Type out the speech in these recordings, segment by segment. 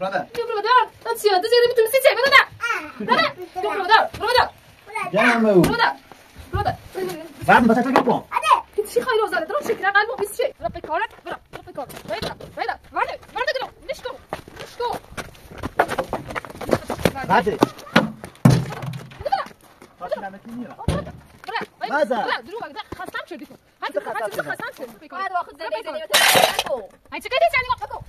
Burada. Gel burada. At suya. Dışarı bir türlü seçer. Burada. Burada. Gel burada. Burada. Gelme o. Burada. Burada. بعد مثلا تقول لكم شي خايل وزاره تروح شي كلام قلبه بس شي ربي كارك ربي كارك بعيدا بعيدا بعيدا بعيدا قلو نشكو نشكو بعد ماذا؟ دروبك ده خصمت شو بيكو هات خصمت خصمت بيكو هات واخد زي ده هاي تكدي يعني وقفوا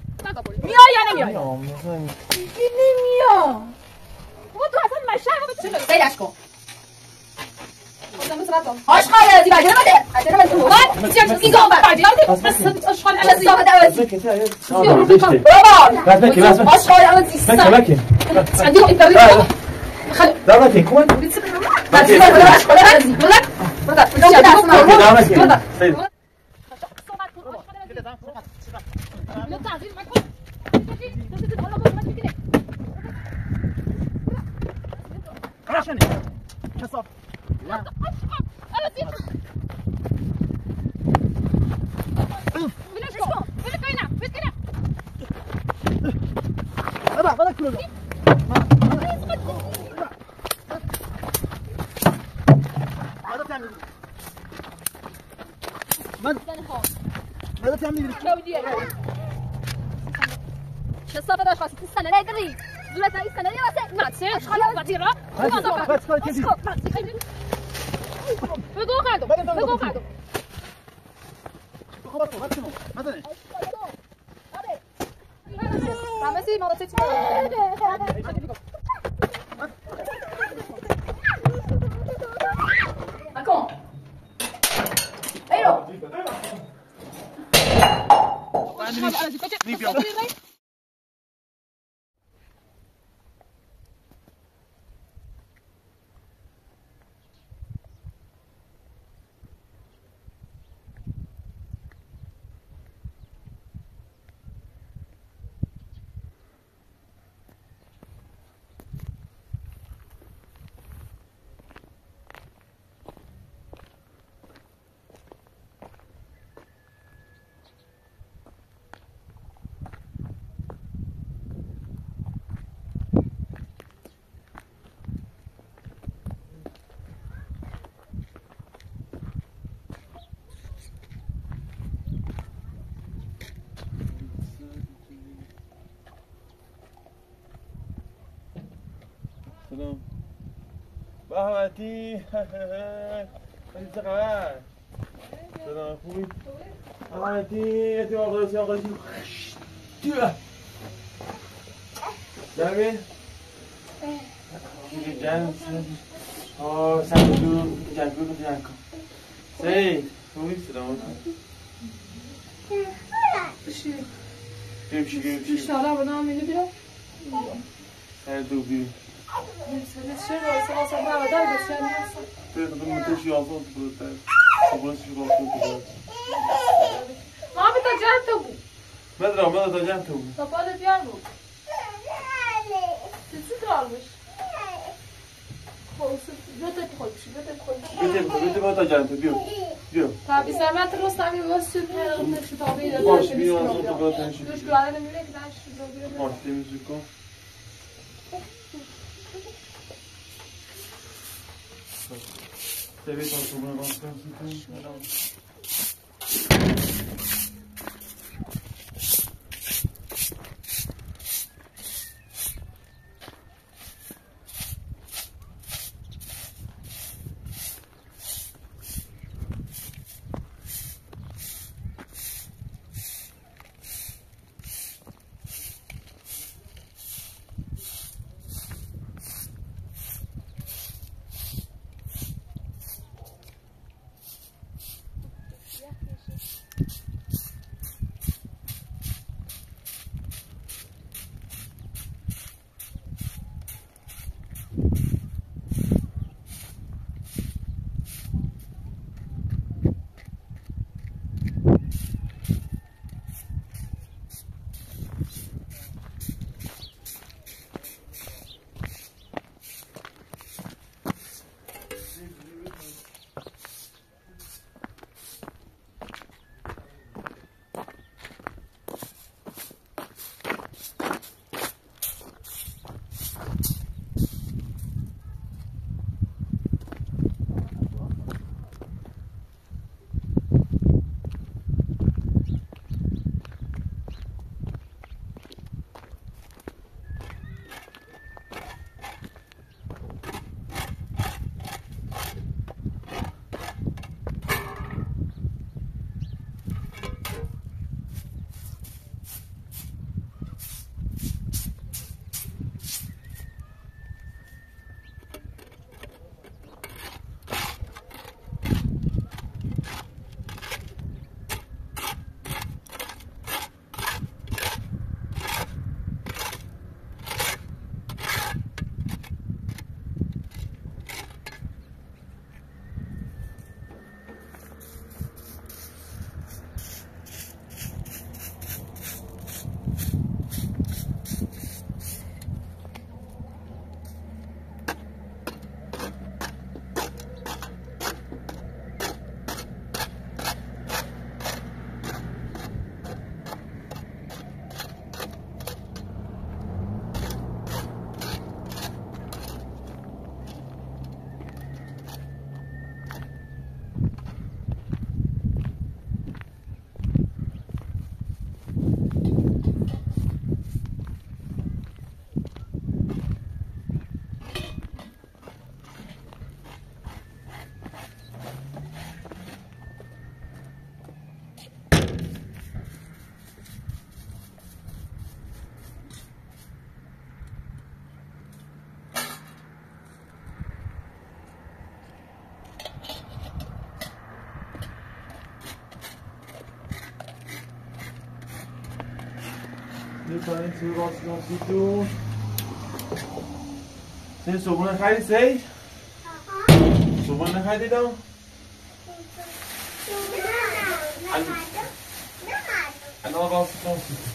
میای یا نمیای دیگه نمیای بابا تو اصلا مشهر رو چه سیرش کن آشقال زیبا جنب ده جنب تو بعد چی چی گام بعد آشقال انا زیبا ده آشقال انا زیبا عندي خلي دعوتي كمان بتسمع دعوتي عشان حصف لا تعمل ماذا تعمل؟ الصفر اش خاصك تستنى لا يقري زولات لا يستنى ما تسيرش خلاص بعديرها خلاص خلاص خلاص خلاص خلاص خلاص خلاص محمدی چه خبر؟ سلام خوبی؟ محمدی اتفاق داشتی آقا داشتی جمعی؟ جمع او سنگ. دو خوبی؟ سلام الشارع سبعة سبعة بدل بس يعني تقدر متشي عصام تبرد خبرش في راسه تبرد ما عم بتجاهل ماذا ماذا تجنتم طب قال بيعملوا تنسيت almış. Göte koymuş, göte koymuş. بده بده ما تجنتم بيو بيو Tabi sen ben tırmasa bir böyle süper alınır şu tabiyle. باش بيو عصام تبرد تنشي Dur güvenle bile gider şu باش تمشي كم تبي Devlet Avrupa Bankası Gaan zitten. Sen zei? Sobana ga je dan? En dan rast gaan zitten.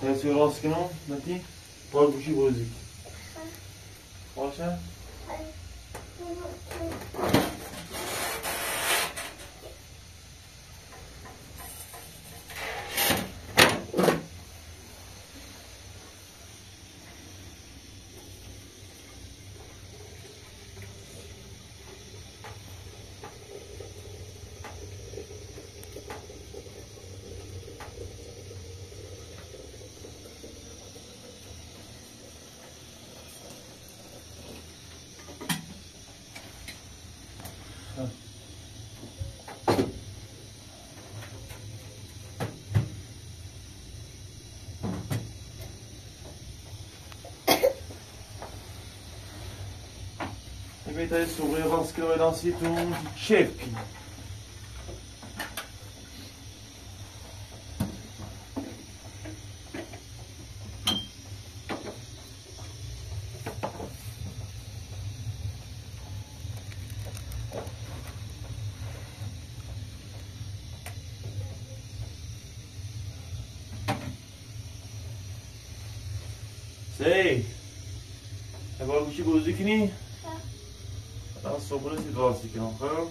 Sen su rast gaan, Nati? Var guşi bozik. Başa? Primite il sorrirò scrive da un sito ciechi. dedans.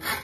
Thank you.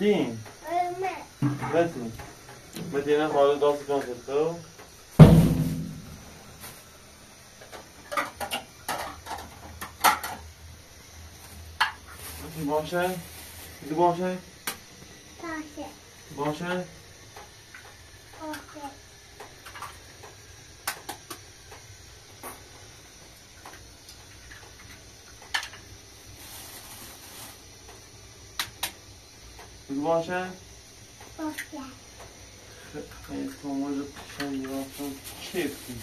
Martim? Oi, mãe. Martim. Martim, na hora do nosso concertão. um. Muito bom, chefe. Muito bom, chefe. Tá, chefe. Bom, chefe. باشه؟ باشه. خیلی تو مورد پیشن گرفتم کیفی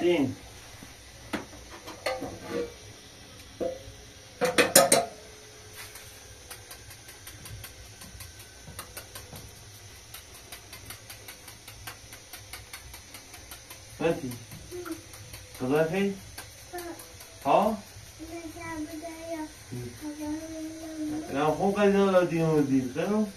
进。问题。嗯。多少黑？好。那下不得要。嗯。然后该到了地方的，知道吗？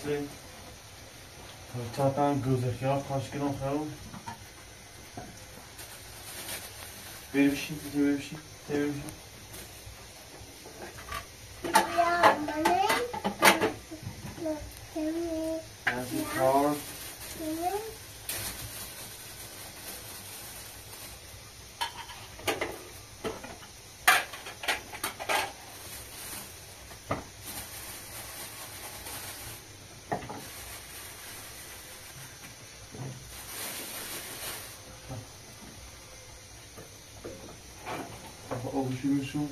Obviously, we tap aan guldig yağ kaşkın okuyalım. Böyle bir şey, böyle bir şey, böyle bir şey. That's a car. Ver o bichinho.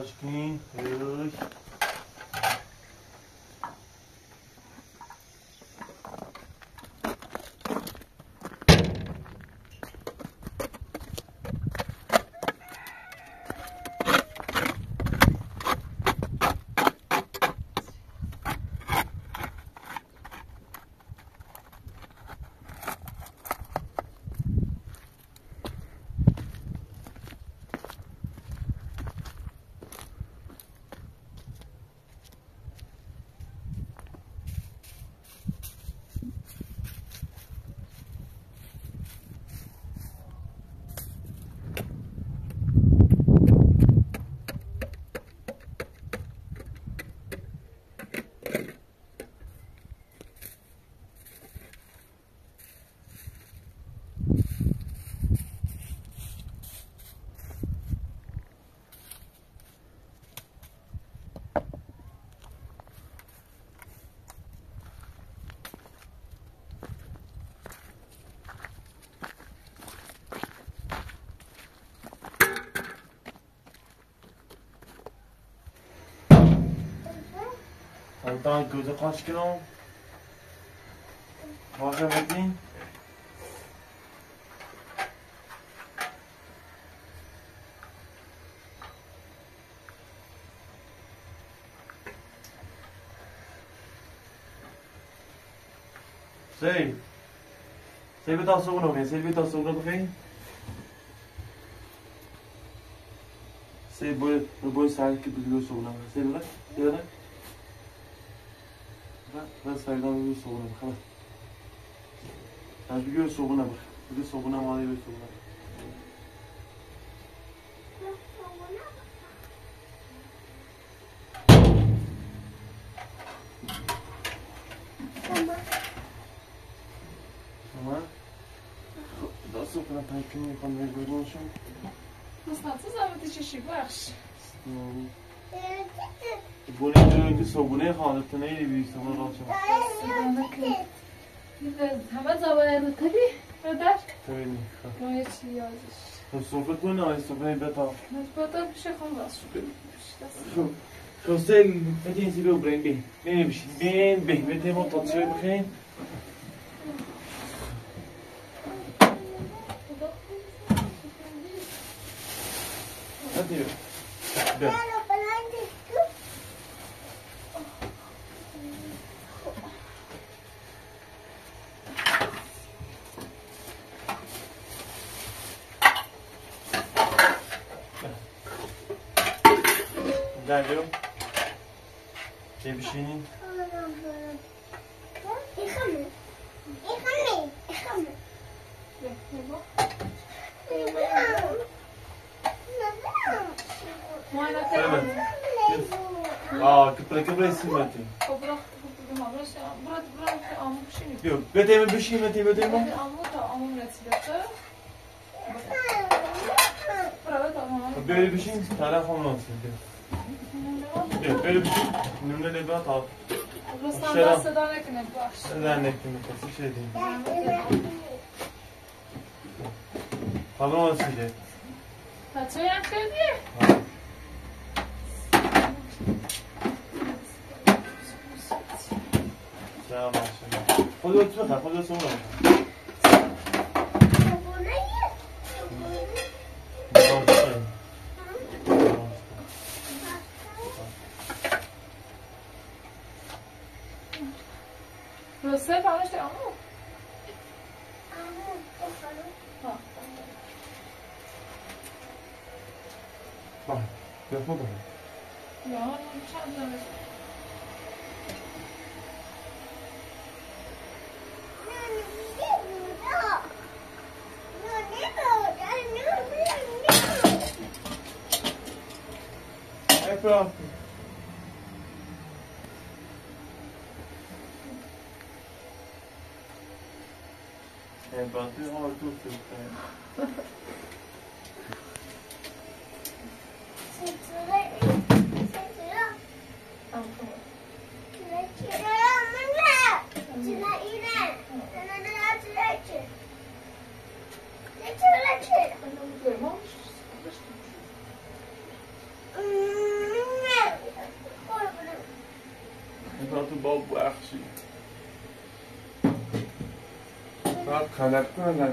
Assim, calma. Mexeu. Coisa pasquinha. Ui. Então, coisa quantos que não. Bora ver aqui. Sei. Sei que tá o segundo bem, sei que tá o segundo bem. Sei boy, boy sabe que tu viu o segundo, sei lá, sei lá. Ben saygıdan bir soluna bak hemen. Ben bir göz soluna bak. Bir de soluna mavi göz soluna bak. na tajemnie pan najgorącą? No, co za ty się szybasz? No. گل اینجوریه که صبونه خانه تنه ای بی صبونه راه شد همه زبانه رو تبی بدر تبی نی تو یه چی یادش صحبت کنه آی صحبه بتا بتا پیش خون راست خب شو سه اگه این سی برو برین بین بین بیم بین بین بین بین بین بین بین böyle düşün şey telefon olsun diyor. Evet böyle düşün. Nümre lebat al. Ruslan bahseden ekine baş. Zannettim bir şey değil. Kalın olsun diye. Kaça yaptı diye. Selam olsun. Kodu ötme, kodu ötme. profit. And but we are good to Saat kanat kanat.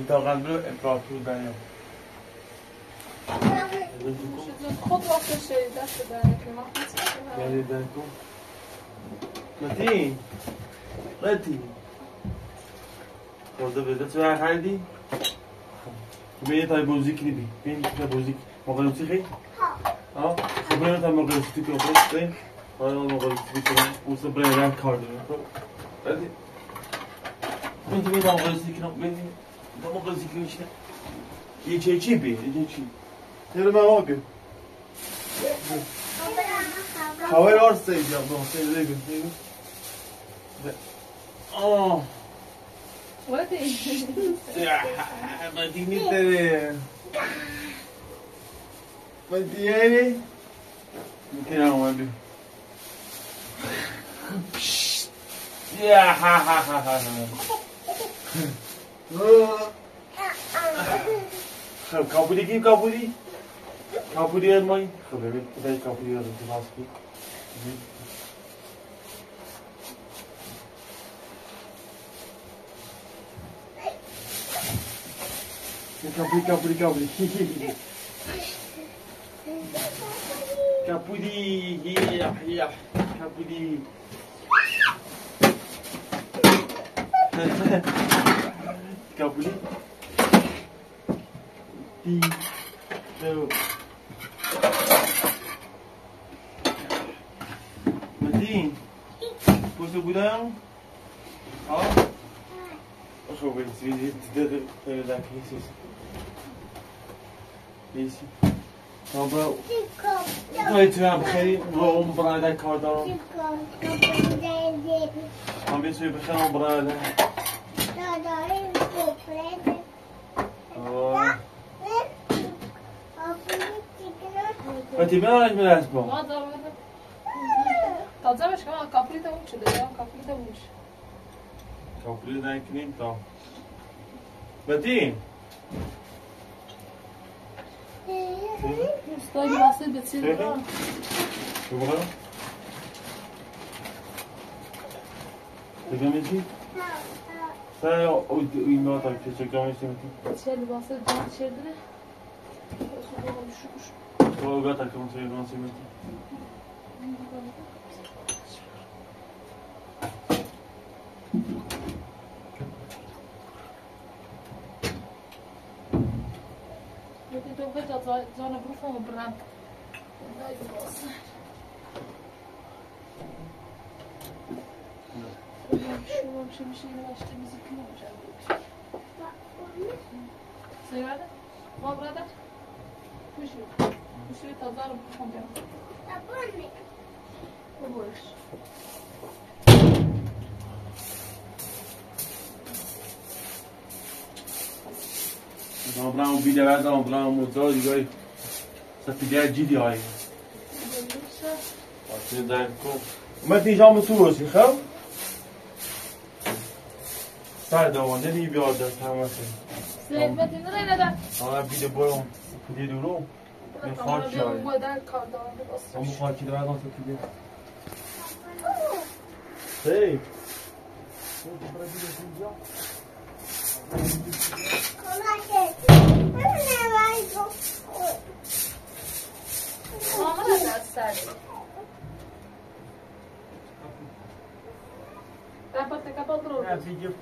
İnta qalbi etrafı dayım. خود وقتش دست داره که وقتی Yani ben kom. Metin. Metin. Orada böyle tu haydi. Beni tay bozik gibi. Beni tay bozik. Moga yuti khi. Ha? Sabra tay moga yuti ko proste. Hayır moga yuti ko. O sabra rank card. Hadi. Beni beni moga yuti ko. Beni Benim magazindekine benim de magazindekinin içine. dizer bir, yiyeceği. Yarın ben o gün. Kahve você yiyeceğim ben, sevdiği gün. Oh. What is Ya, Madinita de... Madinita Não tem aonde. Yeah, ha, ha, ha, ha, ha. Kau budi kim main? Kau beri kita kau budi yang tu masuk. Capudi, capudi, capudi. Calculé. Pi, zo. Meteen. Boudin. Oh, zo weet je, dit derde daar is. Deze. Nou bro. Ik weet wel, waarom vanuit dat kardon. Ik dan bist du über Schaumbreite. Ja, Wat? ist die Wat is ti Wat neću da Wat? Wat? dobro. Wat is kao Wat uči, da je kaplita uči. Wat je knim Wat Pa ti? Wat vas i Wat Dobro. Dobro. Tegameci? Sir, imdat abi, teşekkürler Semih. İçeride bahsediyorum, içeride de. Düşürmüş. Bu avgat hakkımı teşekkürler Semih. Dit is ook dat we zo'n proef van brand. Dat is babam şemişeyle açtığımız ipi olacak. Sevada, ma brada, kuşu, kuşu tazarım kafamda. Tabanı. Bu boş. Vamos comprar um vídeo, vai comprar motor, digo aí. Essa ideia de ideia. Pode ser da época. Tem já uma sua, assim. Perdamon nereye bir orada sarmasın? Selametini nereden? Ama bir de boyum. Bir de durum. Ben fark yani. Ama fark edemez nasıl ki Hey. Mama da gösterdi. Tapă-te ca pe drogă. Da, ți-e.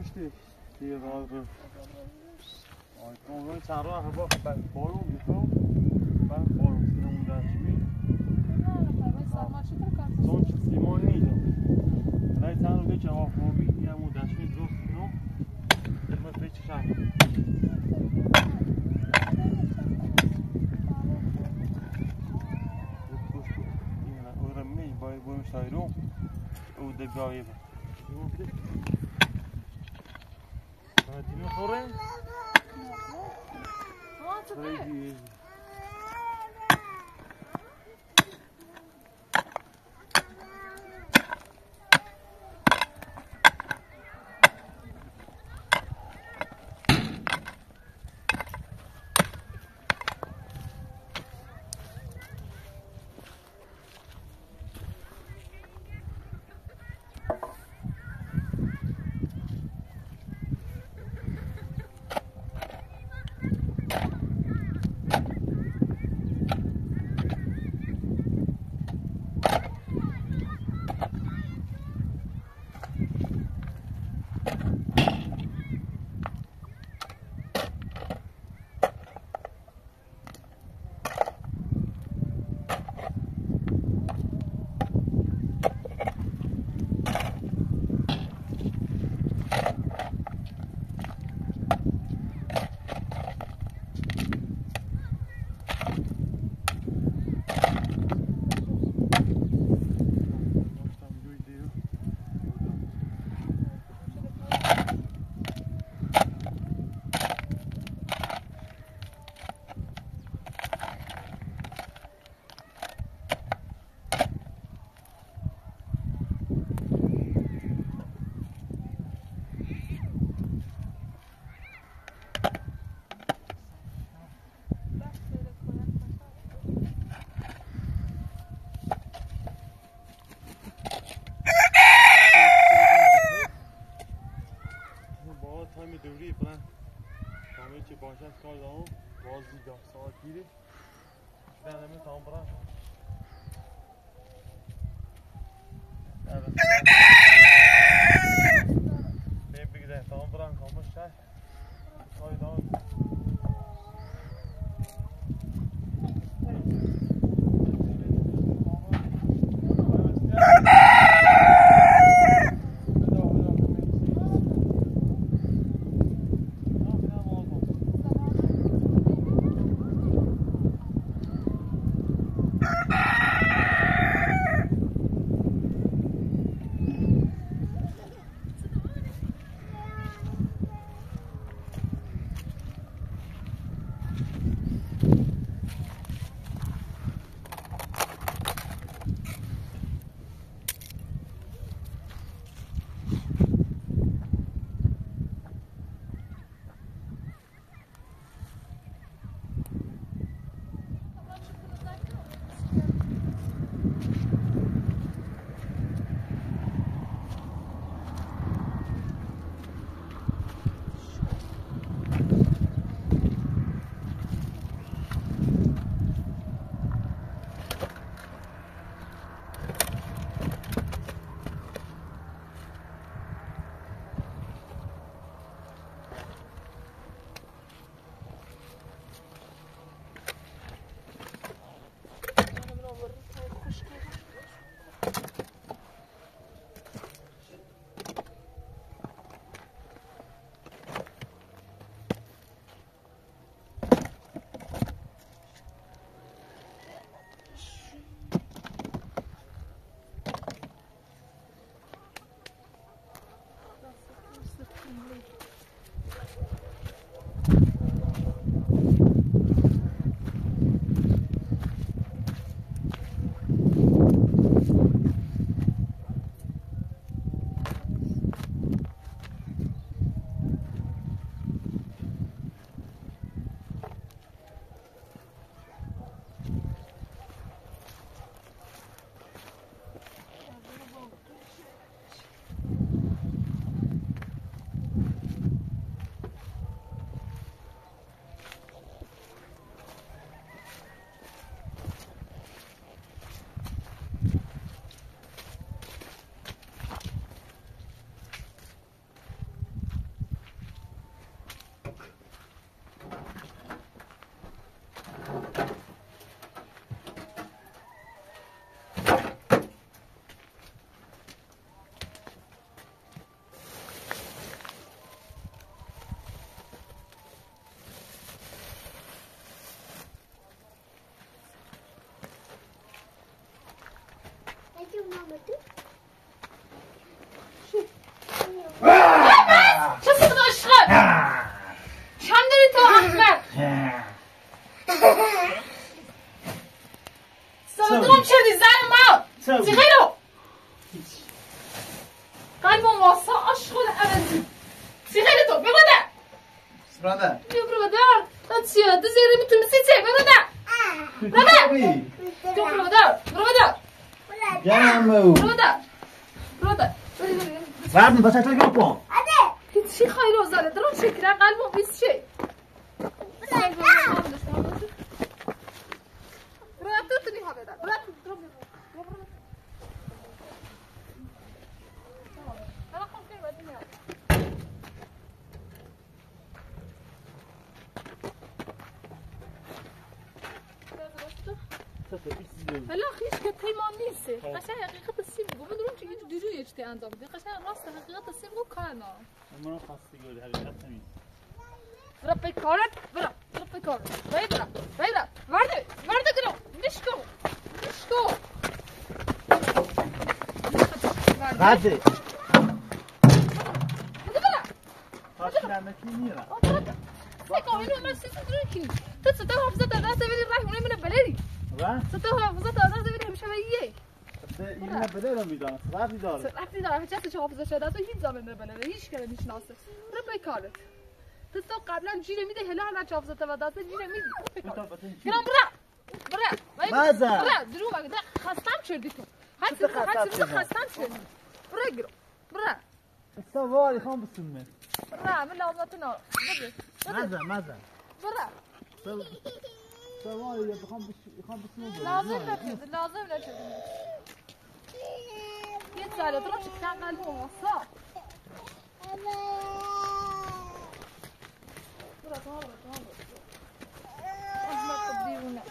Er ved tager du har bare bare boyu bir ko. Ben boyu sınavı da şimdi. Son limon neydi? Ray taru de cevap mobi ya mu da şimdi dost no. Ama pek şan. öğrenmeyi bay boyun şairi o. Da gayet. Hadi ne تامی چه باشد کار دارم بازی دا ساعت گیری شدن همه تمام برم بیم بگیره تمام برم کامش شد کار دارم vas a traer Hadi. ستة حافظة تقدر تبدي رايح من من البلدي. ستة حافظة تقدر تبدي مش هبيه. این بلد می‌دونم صرف داره صرف داره چه چه حافظه شده تو هیچ زمان بلده هیچ کلمه می‌شناسه رو به کارت تو تو قبلا جیره میده هلا هلا چه حافظه تو دست جیره میدی گرام برا برا برا درو خستم شدی تو. هر چیز هر چیز خستم شدی. برا اقرا برا السوالي خون بالسمين برا من لو بطنو ماذا ماذا برا سوالي يخون يخون بالسمين لازم نجد لازم نجد يتسالي تروح تكتان قلبه وصار برا تعال تعال إحنا تقضيونا